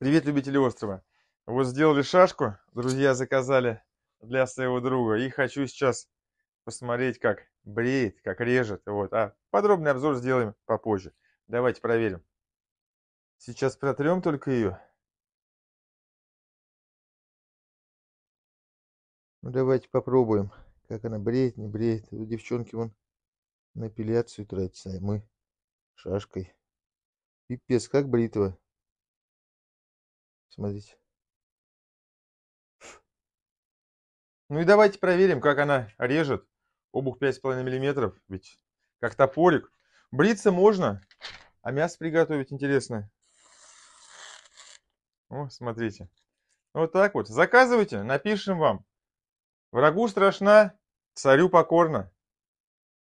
Привет, любители острова. Вот сделали шашку, друзья заказали для своего друга. И хочу сейчас посмотреть, как бреет, как режет. Вот. А подробный обзор сделаем попозже. Давайте проверим. Сейчас протрем только ее. Ну давайте попробуем, как она бреет, не бреет. У девчонки вон на эпиляцию тратится, а мы шашкой. Пипец, как бритва. Смотрите. Ну и давайте проверим, как она режет. Обух 5,5 миллиметров, ведь как топорик. Бриться можно, а мясо приготовить интересно. О, смотрите. Вот так вот. Заказывайте, напишем вам. Врагу страшна, царю покорна.